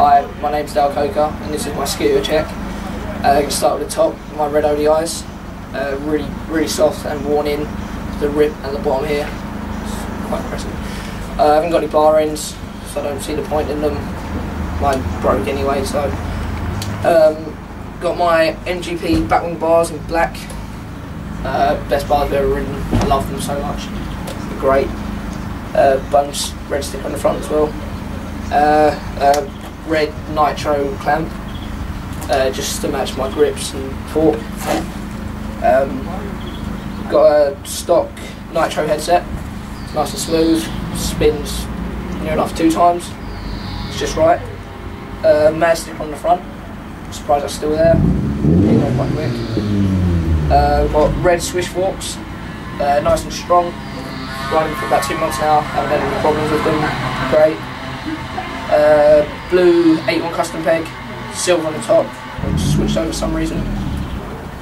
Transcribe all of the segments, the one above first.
Hi, my name's Dale Coker and this is my scooter check. Uh, I can start with the top, my red ODIs. Uh, really, really soft and worn in. The rib and the bottom here. It's quite impressive. Uh, I haven't got any bar ends, so I don't see the point in them. Mine broke anyway, so. Um, got my MGP Batwing bars in black. Uh, best bars I've ever ridden. I love them so much. They're great. Uh, bunch red stick on the front as well. Uh, uh, red nitro clamp, uh, just to match my grips and fork. Um, got a stock nitro headset, it's nice and smooth, spins near enough two times, it's just right. Uh, stick on the front, surprised that's still there, quite quick. Uh, got red swish forks, uh, nice and strong, riding for about two months now, haven't had any problems with them, great. Uh, blue 81 custom peg, silver on the top, which switched over for some reason.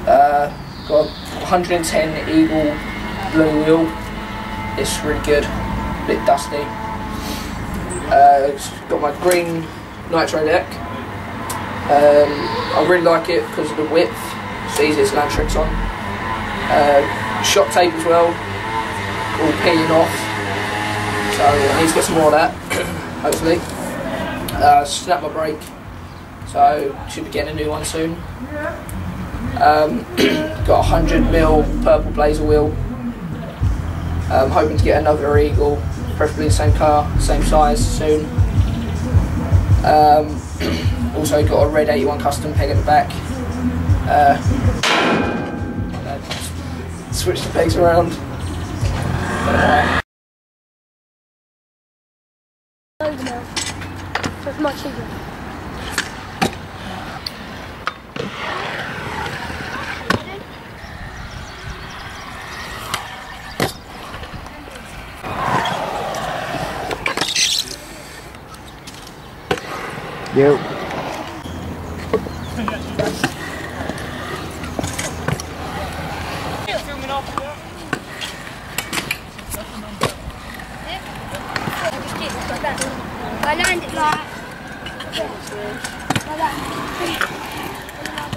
Uh, got 110 Eagle blue wheel, it's really good, a bit dusty. Uh, got my green nitro deck. Um, I really like it because of the width, it's easy to land tricks on. Uh, shot tape as well, all peeling off. So I need to get some more of that, hopefully. Uh, snap my brake, so should be getting a new one soon. Um, got a 100 mil purple blazer wheel. Um, hoping to get another Eagle, preferably the same car, same size soon. Um, also got a red 81 custom peg at the back. Uh, switch the pegs around. Now so it's much. Yep. I landed like 对，对，拜拜。